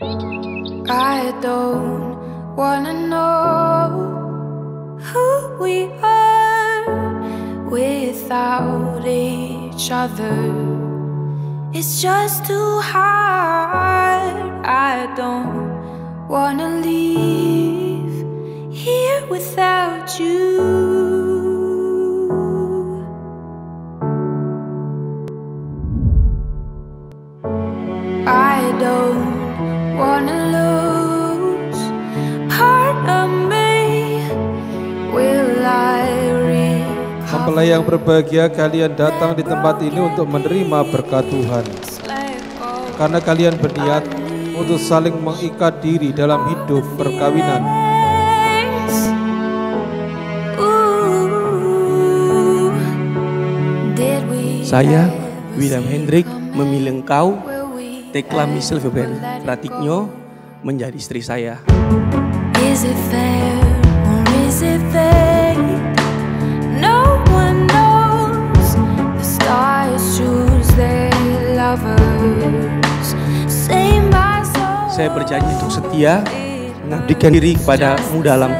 I don't wanna know who we are without each other. It's just too hard. I don't wanna leave here without you. Wanna lose part of me. Will I recover? Mempelai yang berbahagia kalian datang di tempat ini untuk menerima berkat Tuhan. Karena kalian berniat untuk saling mengikat diri dalam hidup perkawinan. Saya, William Hendrik, memilih engkau, Tekla Michelle Pratikno, go? menjadi istri saya. Is it fair or is it fate? No one knows. The stars choose their lovers. Same by soul. Saya berjanji untuk setia, mengabdikan diri kepadamu dalam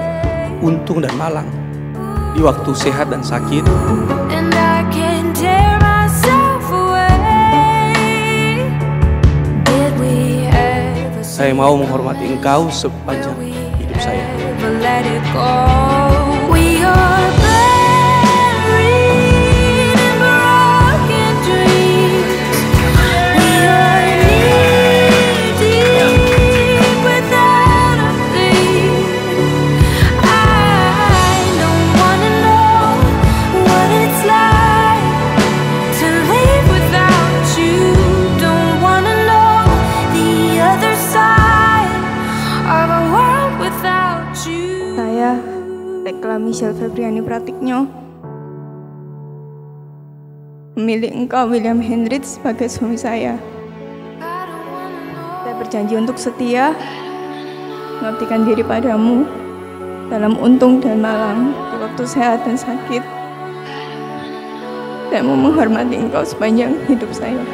untung dan malang, di waktu sehat dan sakit, And I mau menghormati engkau sepanjang hidup saya. Michelle Febriani Pratikno, memilih engkau William Hendrik sebagai suami saya. Saya berjanji untuk setia, mengabdikan diri padamu dalam untung dan malang, di waktu sehat dan sakit, dan mau menghormati engkau sepanjang hidup saya.